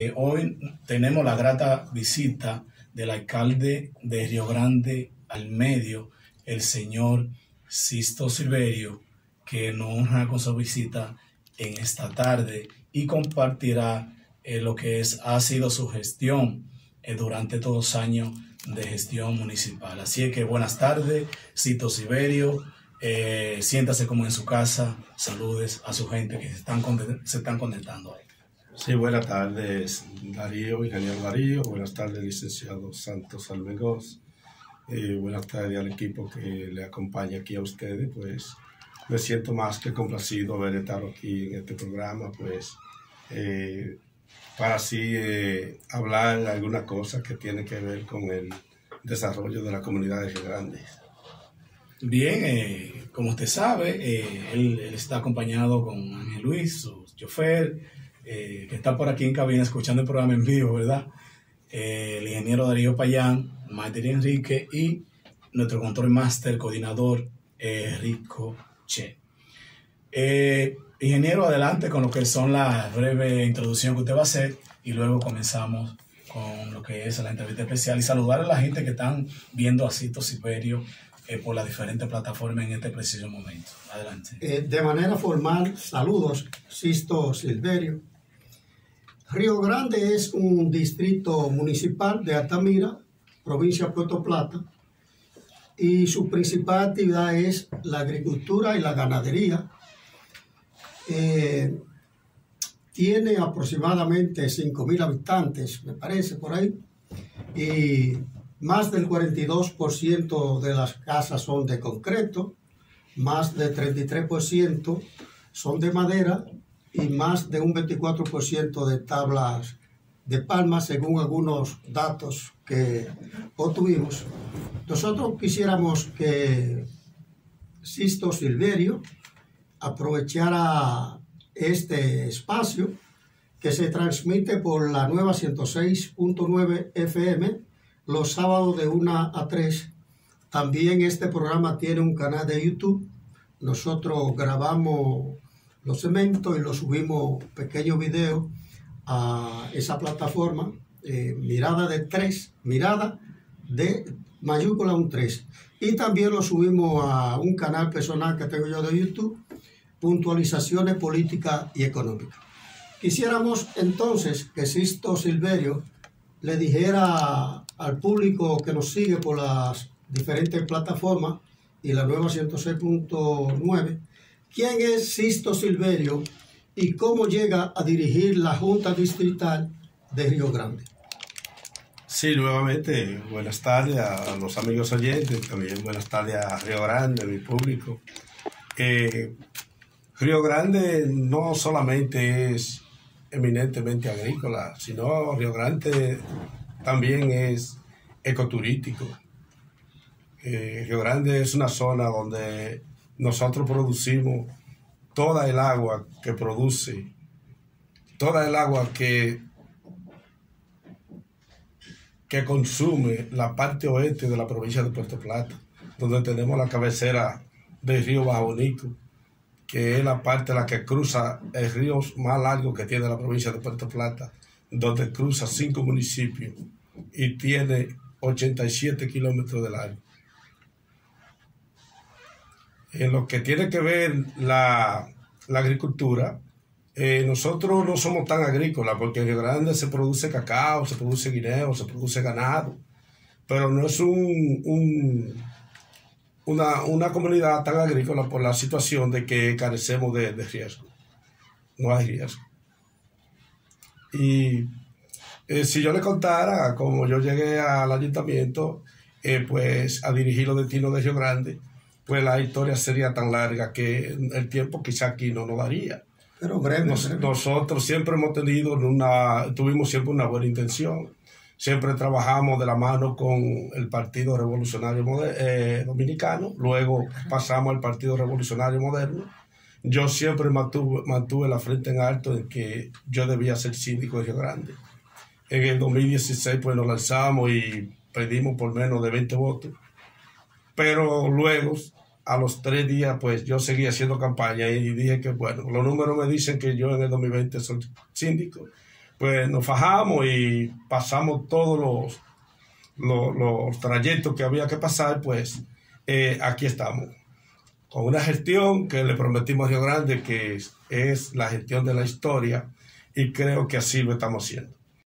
Eh, hoy tenemos la grata visita del alcalde de Río Grande al medio, el señor Sisto Silverio, que nos honra con su visita en esta tarde y compartirá eh, lo que es, ha sido su gestión eh, durante todos los años de gestión municipal. Así que buenas tardes, Sisto Silverio. siéntase como en su casa, saludes a su gente que se están, se están conectando ahí. Sí, buenas tardes, Darío, ingeniero Darío. Buenas tardes, licenciado Santos Alvegos. Eh, buenas tardes al equipo que le acompaña aquí a ustedes. Pues me siento más que complacido haber estado aquí en este programa, pues eh, para así eh, hablar alguna cosa que tiene que ver con el desarrollo de la comunidad de Río Grande. Bien, como usted sabe, él, él, está acompañado con Ángel Luis, su chofer eh, que está por aquí en cabina escuchando el programa en vivo, ¿verdad? Eh, el ingeniero Darío Payán, Maite Enrique y nuestro control master, coordinador eh, Rico Che. ingeniero, adelante con lo que son la breve introducción que usted va a hacer y luego comenzamos con lo que es la entrevista especial y saludar a la gente que están viendo a Cito Siberio por las diferentes plataformas en este preciso momento. Adelante. de manera formal, saludos, Sisto Silverio, Río Grande es un distrito municipal de Altamira, provincia de Puerto Plata, y su principal actividad es la agricultura y la ganadería. Eh, tiene aproximadamente 5.000 habitantes, me parece, por ahí, y más del 42% de las casas son de concreto, más del 33% son de madera y más de un 24% de tablas de palmas, según algunos datos que obtuvimos. Nosotros quisiéramos que Sisto Silverio aprovechara este espacio que se transmite por la nueva 106.9 FM los sábados de 1 a 3. También este programa tiene un canal de YouTube. Nosotros grabamos los cementos y los subimos pequeños videos a esa plataforma, eh, mirada de 3, mirada de mayúscula un 3. Y también lo subimos a un canal personal que tengo yo de YouTube, puntualizaciones políticas y económicas. Quisiéramos entonces que Sisto Silverio le dijera al público que nos sigue por las diferentes plataformas y la nueva 106.9 quién es Sisto Silverio y cómo llega a dirigir la Junta Distrital de Río Grande. Sí, nuevamente, buenas tardes a los amigos oyentes, también buenas tardes a Río Grande, a mi público. Eh, Río Grande no solamente es eminentemente agrícola, sino Río Grande también es ecoturístico. Eh, Río Grande es una zona donde nosotros producimos toda el agua que produce, toda el agua que, que consume la parte oeste de la provincia de Puerto Plata, donde tenemos la cabecera del río Bajo que es la parte la que cruza el río más largo que tiene la provincia de Puerto Plata, donde cruza cinco municipios y tiene 87 kilómetros de largo en lo que tiene que ver la, agricultura, eh, nosotros no somos tan agrícolas porque en Río Grande se produce cacao, se produce guineo, se produce ganado, pero no es un, una, comunidad tan agrícola por la situación de que carecemos de, riesgo. No hay riesgo. Y eh, si yo le contara cómo yo llegué al ayuntamiento, eh, pues a dirigir los destinos de Río Grande, pues la historia sería tan larga que el tiempo quizá aquí no nos daría. Pero breve, Nosotros siempre hemos tenido una, tuvimos siempre una buena intención. Siempre trabajamos de la mano con el Partido Revolucionario eh, Dominicano, luego pasamos al Partido Revolucionario Moderno. Yo siempre mantuve, mantuve la frente en alto de que yo debía ser síndico de Río Grande. En el 2016 pues nos lanzamos y pedimos por menos de 20 votos pero luego, a los tres días, pues yo seguí haciendo campaña y dije que, bueno, los números me dicen que yo en el 2020 soy síndico, pues nos fajamos y pasamos todos los, los, trayectos que había que pasar, pues eh, aquí estamos. Con una gestión que le prometimos a Río Grande que es, es la gestión de la historia y creo que así lo estamos haciendo.